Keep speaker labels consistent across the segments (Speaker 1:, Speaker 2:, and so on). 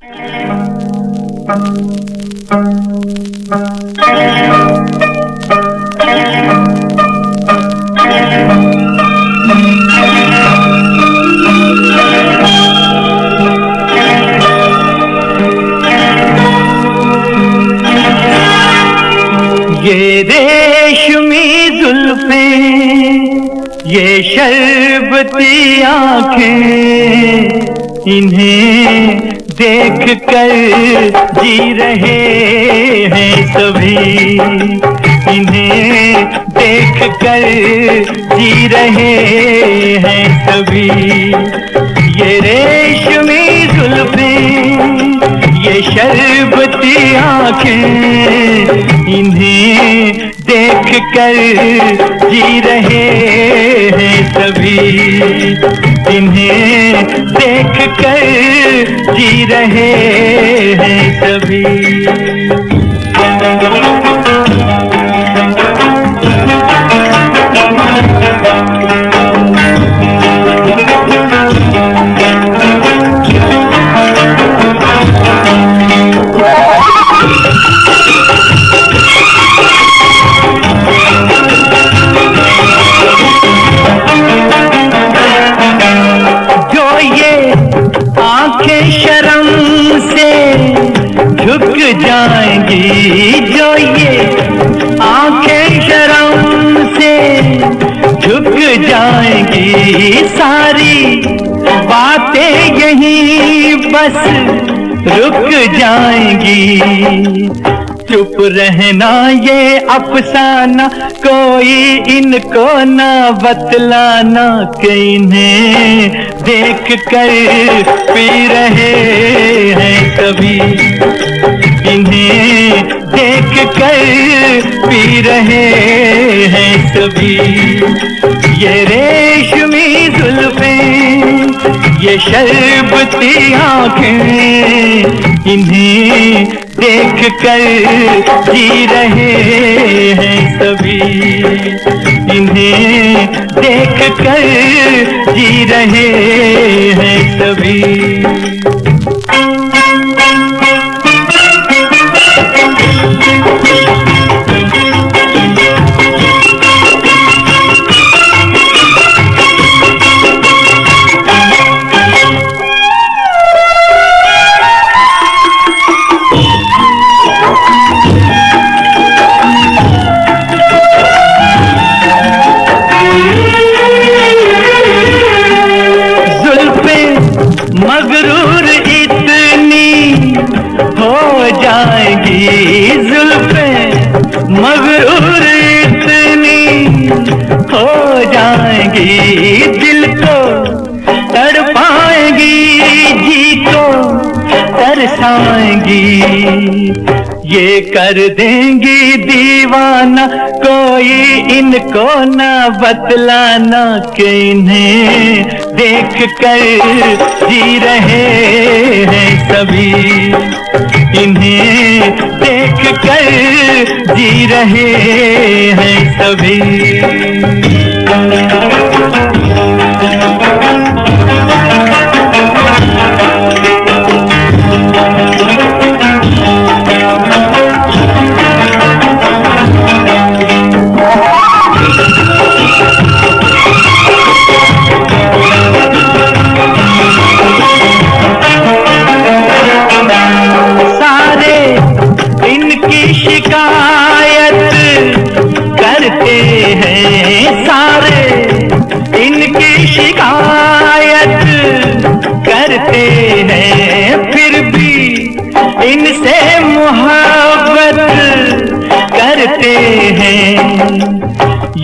Speaker 1: ये रेशमी जुल्फे ये शरबती आँखें इन्हें देख कर जी रहे हैं सभी। इन्हें देख कर जी रहे हैं सभी। ये रेशमी जुल्फे, ये शरबती आँखें, इन्हें देख कर जी रहे हैं सभी। इन्हें देख कर रहे हैं सभी झुक जाएँगी जो ये आँखें शर्म से झुक जाएँगी। सारी बातें यही बस रुक जाएँगी। चुप रहना ये अफसाना, कोई इनको ना बतलाना कि इन्हें देख कर पी रहे हैं कभी। इन्हें देख कर पी रहे हैं सभी। ये रेशमी जुल्फे, ये शरबती आँखें, इन्हें देख कर जी रहे हैं सभी। इन्हें देख कर जी रहे हैं सभी। मगरूर इतनी हो जाएगी दिल को, तड़पाएँगी जी को, तरसाएँगी। ये कर देंगी दीवाना, कोई इनको ना बतलाना कि इन्हें देख कर जी रहे हैं सभी इन्हें देख कर जी रहे हैं सभी।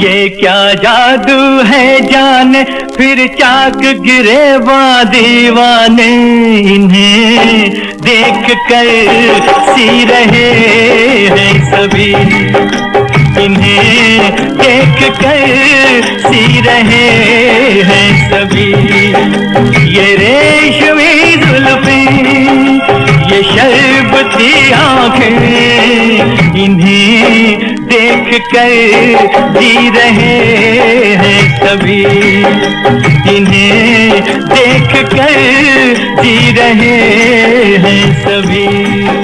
Speaker 1: ये क्या जादू है जाने? फिर चाक गिरे दीवाने। इन्हें देख कर सी रहे हैं सभी। इन्हें देख कर सी रहे हैं सभी। ये रेशमी जुल्फे, ये शर्बती आँखें। कर जी रहे हैं सभी। इन्हें देख कर जी रहे हैं सभी।